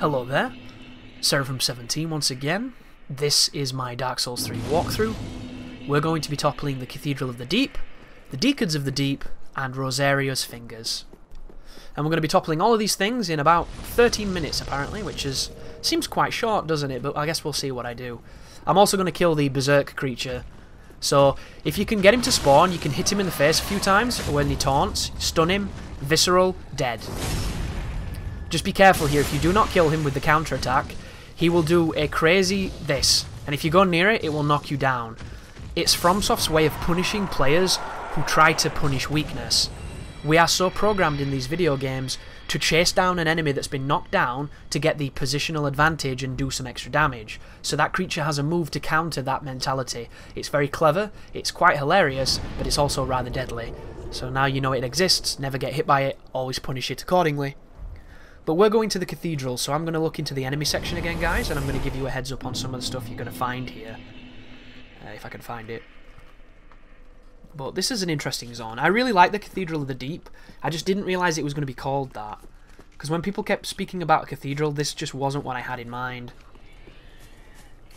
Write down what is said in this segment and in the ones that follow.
Hello there, Seraphim17 once again. This is my Dark Souls 3 walkthrough. We're going to be toppling the Cathedral of the Deep, the Deacons of the Deep, and Rosaria's Fingers. And we're going to be toppling all of these things in about 13 minutes apparently, which is seems quite short, doesn't it? But I guess we'll see what I do. I'm also going to kill the Berserk creature. So, if you can get him to spawn, you can hit him in the face a few times when he taunts, stun him, visceral, dead. Just be careful here. If you do not kill him with the counter attack, he will do a crazy this. And if you go near it, it will knock you down. It's FromSoft's way of punishing players who try to punish weakness. We are so programmed in these video games to chase down an enemy that's been knocked down to get the positional advantage and do some extra damage. So that creature has a move to counter that mentality. It's very clever, it's quite hilarious, but it's also rather deadly. So now you know it exists, never get hit by it, always punish it accordingly. But we're going to the cathedral, so I'm going to look into the enemy section again, guys, and I'm going to give you a heads up on some of the stuff you're going to find here. Uh, if I can find it. But this is an interesting zone. I really like the Cathedral of the Deep. I just didn't realise it was going to be called that. Because when people kept speaking about a cathedral, this just wasn't what I had in mind.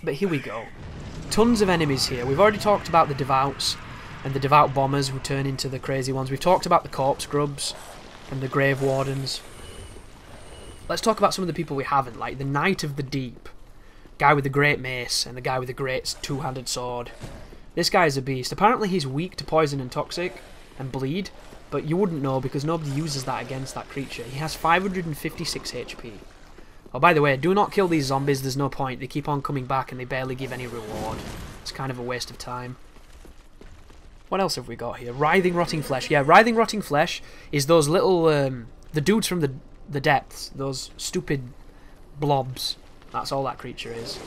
But here we go. Tons of enemies here. We've already talked about the Devouts and the Devout Bombers who turn into the crazy ones. We've talked about the Corpse Grubs and the Grave Wardens. Let's talk about some of the people we haven't, like the Knight of the Deep, guy with the great mace, and the guy with the great two-handed sword. This guy is a beast. Apparently he's weak to poison and toxic, and bleed, but you wouldn't know because nobody uses that against that creature. He has 556 HP. Oh, by the way, do not kill these zombies, there's no point. They keep on coming back and they barely give any reward. It's kind of a waste of time. What else have we got here? Writhing Rotting Flesh. Yeah, Writhing Rotting Flesh is those little, um, the dudes from the the depths, those stupid blobs. That's all that creature is.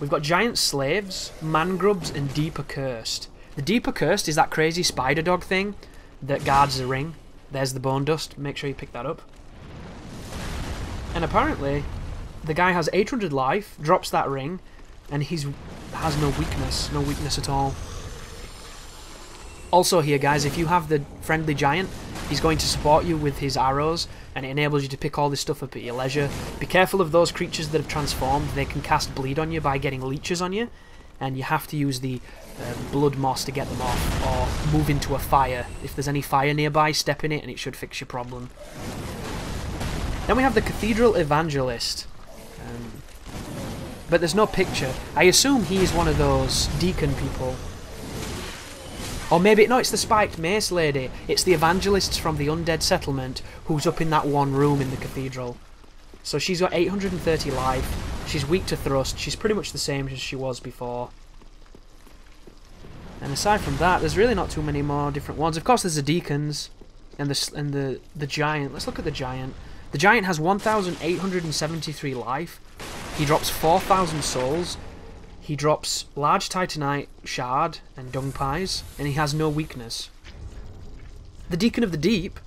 We've got giant slaves, mangrubs, and deep accursed. The deep accursed is that crazy spider dog thing that guards the ring. There's the bone dust. Make sure you pick that up. And apparently, the guy has 800 life, drops that ring, and he's has no weakness, no weakness at all. Also here, guys, if you have the friendly giant, he's going to support you with his arrows, and it enables you to pick all this stuff up at your leisure. Be careful of those creatures that have transformed. They can cast bleed on you by getting leeches on you, and you have to use the uh, blood moss to get them off, or move into a fire. If there's any fire nearby, step in it, and it should fix your problem. Then we have the Cathedral Evangelist. Um, but there's no picture. I assume he is one of those deacon people or maybe, no, it's the spiked mace lady. It's the evangelists from the undead settlement who's up in that one room in the cathedral. So she's got 830 life. She's weak to thrust. She's pretty much the same as she was before. And aside from that, there's really not too many more different ones. Of course, there's the deacons and the and the the giant. Let's look at the giant. The giant has 1,873 life. He drops 4,000 souls. He drops large titanite, shard, and dung pies, and he has no weakness. The Deacon of the Deep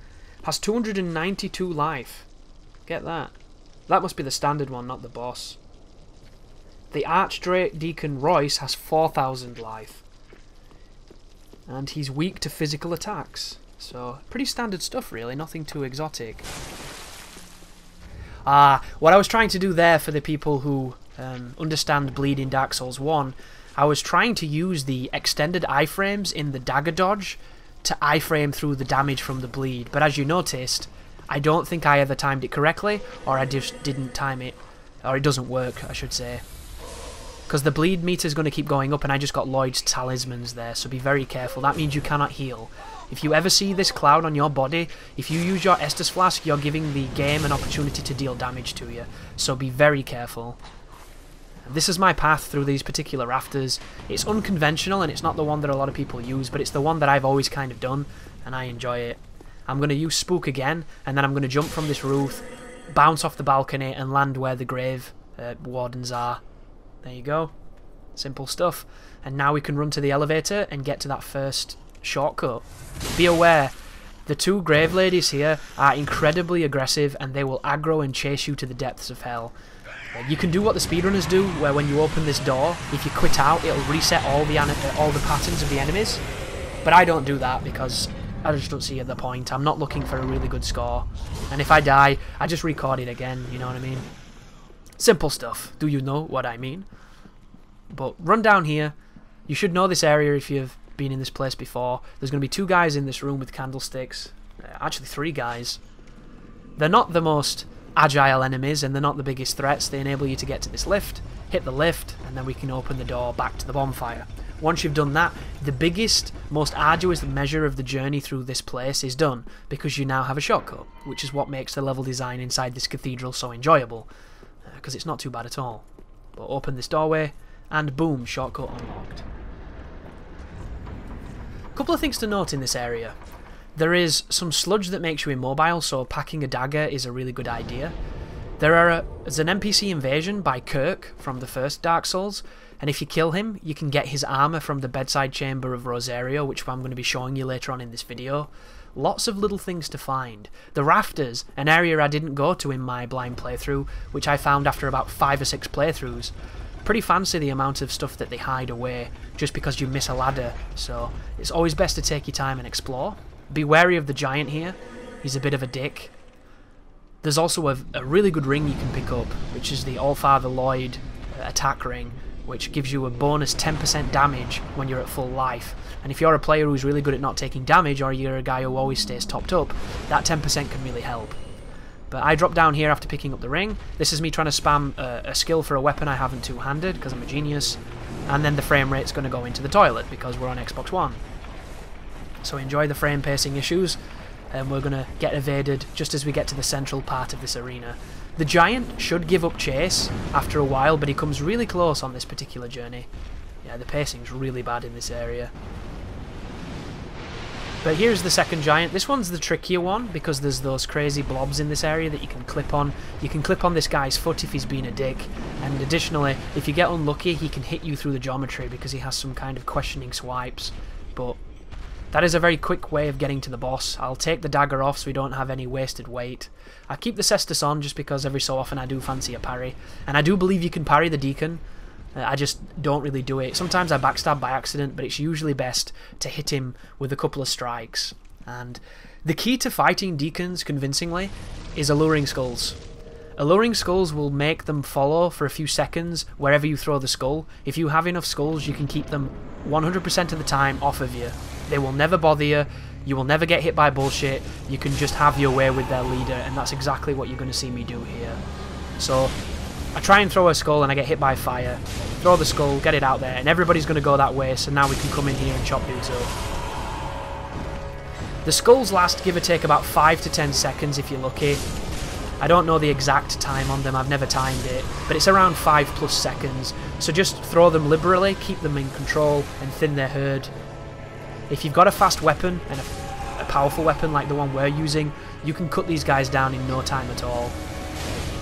has 292 life. Get that. That must be the standard one, not the boss. The Archdeacon Royce has 4,000 life. And he's weak to physical attacks. So, pretty standard stuff really, nothing too exotic. Ah, what I was trying to do there for the people who um, understand bleed in Dark Souls 1, I was trying to use the extended iframes in the dagger dodge to iframe through the damage from the bleed, but as you noticed, I don't think I ever timed it correctly, or I just didn't time it, or it doesn't work, I should say. Because the bleed meter is going to keep going up, and I just got Lloyd's talismans there, so be very careful. That means you cannot heal. If you ever see this cloud on your body, if you use your Estus Flask, you're giving the game an opportunity to deal damage to you, so be very careful. This is my path through these particular rafters. It's unconventional and it's not the one that a lot of people use, but it's the one that I've always kind of done, and I enjoy it. I'm going to use Spook again, and then I'm going to jump from this roof, bounce off the balcony, and land where the grave uh, wardens are. There you go. Simple stuff. And now we can run to the elevator and get to that first shortcut. Be aware, the two grave ladies here are incredibly aggressive and they will aggro and chase you to the depths of hell. You can do what the speedrunners do, where when you open this door, if you quit out, it'll reset all the all the patterns of the enemies. But I don't do that because I just don't see the point. I'm not looking for a really good score. And if I die, I just record it again, you know what I mean? Simple stuff. Do you know what I mean? But run down here. You should know this area if you've been in this place before. There's going to be two guys in this room with candlesticks. Uh, actually, three guys. They're not the most agile enemies and they're not the biggest threats. They enable you to get to this lift, hit the lift, and then we can open the door back to the bonfire. Once you've done that, the biggest, most arduous measure of the journey through this place is done, because you now have a shortcut, which is what makes the level design inside this cathedral so enjoyable, because uh, it's not too bad at all. But open this doorway, and boom, shortcut unlocked. Couple of things to note in this area. There is some sludge that makes you immobile, so packing a dagger is a really good idea. There are a, there's an NPC invasion by Kirk from the first Dark Souls, and if you kill him, you can get his armor from the bedside chamber of Rosaria, which I'm going to be showing you later on in this video. Lots of little things to find. The rafters, an area I didn't go to in my blind playthrough, which I found after about five or six playthroughs. Pretty fancy the amount of stuff that they hide away, just because you miss a ladder, so it's always best to take your time and explore. Be wary of the giant here. He's a bit of a dick. There's also a, a really good ring you can pick up, which is the Allfather Lloyd uh, attack ring, which gives you a bonus 10% damage when you're at full life. And if you're a player who's really good at not taking damage, or you're a guy who always stays topped up, that 10% can really help. But I dropped down here after picking up the ring. This is me trying to spam a, a skill for a weapon I haven't two-handed, because I'm a genius. And then the frame rate's going to go into the toilet, because we're on Xbox One. So enjoy the frame pacing issues, and we're going to get evaded just as we get to the central part of this arena. The giant should give up chase after a while, but he comes really close on this particular journey. Yeah, the pacing's really bad in this area. But here's the second giant. This one's the trickier one because there's those crazy blobs in this area that you can clip on. You can clip on this guy's foot if he's been a dick. And additionally, if you get unlucky, he can hit you through the geometry because he has some kind of questioning swipes. But that is a very quick way of getting to the boss. I'll take the dagger off so we don't have any wasted weight. I keep the cestus on just because every so often I do fancy a parry. And I do believe you can parry the deacon. Uh, I just don't really do it. Sometimes I backstab by accident, but it's usually best to hit him with a couple of strikes. And the key to fighting deacons convincingly is alluring skulls. Alluring skulls will make them follow for a few seconds wherever you throw the skull. If you have enough skulls, you can keep them 100% of the time off of you. They will never bother you. You will never get hit by bullshit. You can just have your way with their leader, and that's exactly what you're going to see me do here. So, I try and throw a skull and I get hit by fire. Throw the skull, get it out there, and everybody's going to go that way, so now we can come in here and chop dudes up. The skulls last give or take about 5 to 10 seconds if you're lucky. I don't know the exact time on them, I've never timed it, but it's around 5 plus seconds. So just throw them liberally, keep them in control, and thin their herd. If you've got a fast weapon and a, a powerful weapon like the one we're using, you can cut these guys down in no time at all.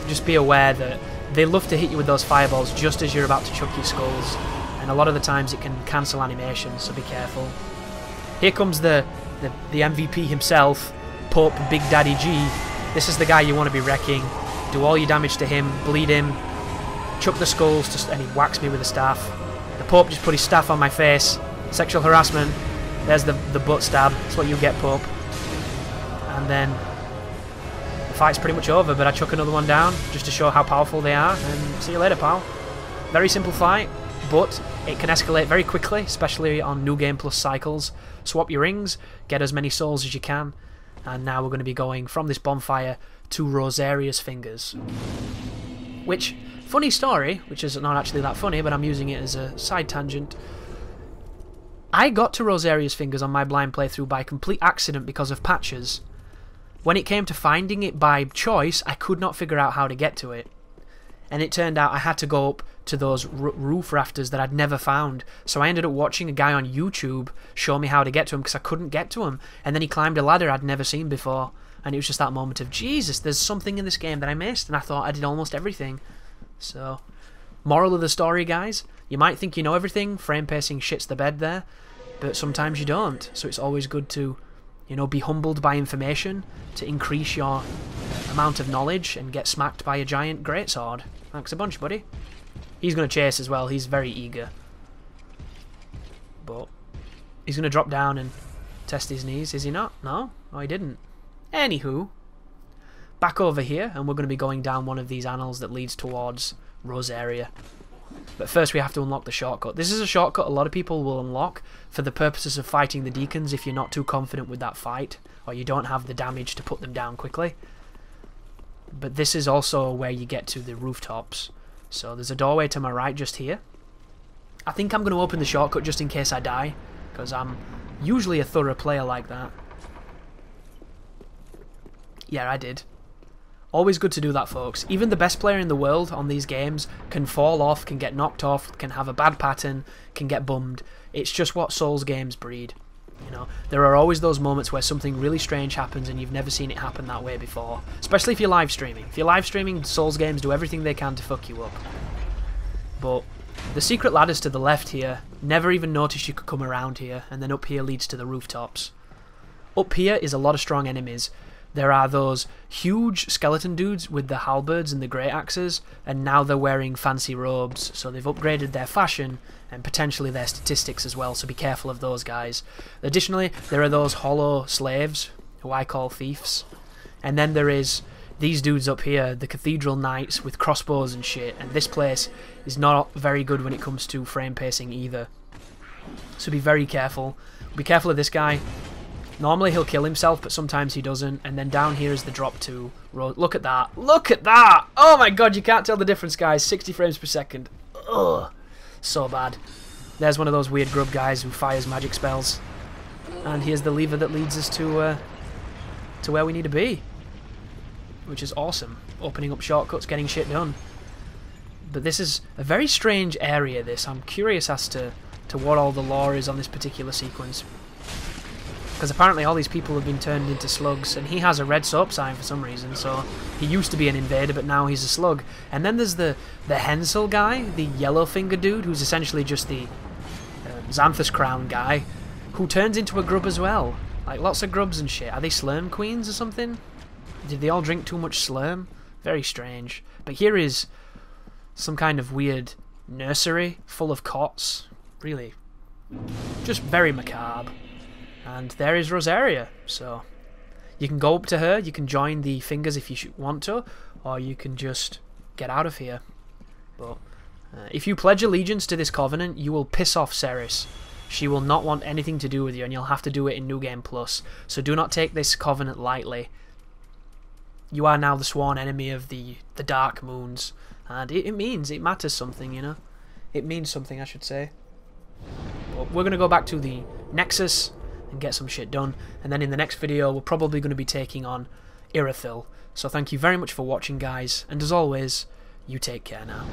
Just be aware that they love to hit you with those fireballs just as you're about to chuck your skulls, and a lot of the times it can cancel animation, so be careful. Here comes the, the, the MVP himself, Pope Big Daddy G. This is the guy you want to be wrecking. Do all your damage to him, bleed him, chuck the skulls, just, and he whacks me with a staff. The Pope just put his staff on my face. Sexual harassment. There's the, the butt stab. That's what you get, Pope. And then the fight's pretty much over, but I chuck another one down just to show how powerful they are. And see you later, pal. Very simple fight, but it can escalate very quickly, especially on New Game Plus cycles. Swap your rings, get as many souls as you can. And now we're going to be going from this bonfire to Rosaria's Fingers. Which, funny story, which is not actually that funny, but I'm using it as a side tangent. I got to Rosaria's Fingers on my blind playthrough by complete accident because of patches. When it came to finding it by choice, I could not figure out how to get to it. And it turned out I had to go up to those roof rafters that I'd never found. So I ended up watching a guy on YouTube show me how to get to him because I couldn't get to him. And then he climbed a ladder I'd never seen before. And it was just that moment of, Jesus, there's something in this game that I missed. And I thought I did almost everything. So, moral of the story, guys, you might think you know everything, frame pacing shits the bed there, but sometimes you don't. So it's always good to, you know, be humbled by information to increase your amount of knowledge and get smacked by a giant greatsword. Thanks a bunch, buddy. He's going to chase as well. He's very eager. But he's going to drop down and test his knees. Is he not? No? Oh, he didn't. Anywho. back over here, and we're going to be going down one of these annals that leads towards Rosaria. But first we have to unlock the shortcut. This is a shortcut a lot of people will unlock for the purposes of fighting the deacons if you're not too confident with that fight, or you don't have the damage to put them down quickly. But this is also where you get to the rooftops. So there's a doorway to my right just here. I think I'm going to open the shortcut just in case I die, because I'm usually a thorough player like that. Yeah, I did. Always good to do that, folks. Even the best player in the world on these games can fall off, can get knocked off, can have a bad pattern, can get bummed. It's just what Souls games breed. You know, there are always those moments where something really strange happens and you've never seen it happen that way before. Especially if you're live streaming. If you're live streaming, Souls games do everything they can to fuck you up. But the secret ladders to the left here, never even noticed you could come around here, and then up here leads to the rooftops. Up here is a lot of strong enemies. There are those huge skeleton dudes with the halberds and the great axes, and now they're wearing fancy robes, so they've upgraded their fashion and potentially their statistics as well, so be careful of those guys. Additionally, there are those hollow slaves, who I call thieves, and then there is these dudes up here, the cathedral knights with crossbows and shit, and this place is not very good when it comes to frame pacing either. So be very careful. Be careful of this guy. Normally he'll kill himself, but sometimes he doesn't. And then down here is the drop to. Look at that. Look at that! Oh my god, you can't tell the difference, guys. 60 frames per second. Ugh. So bad. There's one of those weird grub guys who fires magic spells. And here's the lever that leads us to, uh, to where we need to be. Which is awesome. Opening up shortcuts, getting shit done. But this is a very strange area, this. I'm curious as to, to what all the lore is on this particular sequence. Because apparently all these people have been turned into slugs, and he has a red soap sign for some reason, so he used to be an invader, but now he's a slug. And then there's the, the Heysel guy, the yellow finger dude, who's essentially just the uh, Xanthous Crown guy, who turns into a grub as well. Like, lots of grubs and shit. Are they Slurm Queens or something? Did they all drink too much Slurm? Very strange. But here is some kind of weird nursery full of cots. Really, just very macabre. And there is Rosaria, so you can go up to her, you can join the fingers if you want to, or you can just get out of here. But uh, if you pledge allegiance to this covenant, you will piss off Sirris. She will not want anything to do with you, and you'll have to do it in New Game Plus. So do not take this covenant lightly. You are now the sworn enemy of the, the Dark Moons, and it, it means, it matters something, you know? It means something, I should say. But we're going to go back to the Nexus, and get some shit done. And then in the next video, we're probably going to be taking on Irithyll. So thank you very much for watching, guys, and as always, you take care now.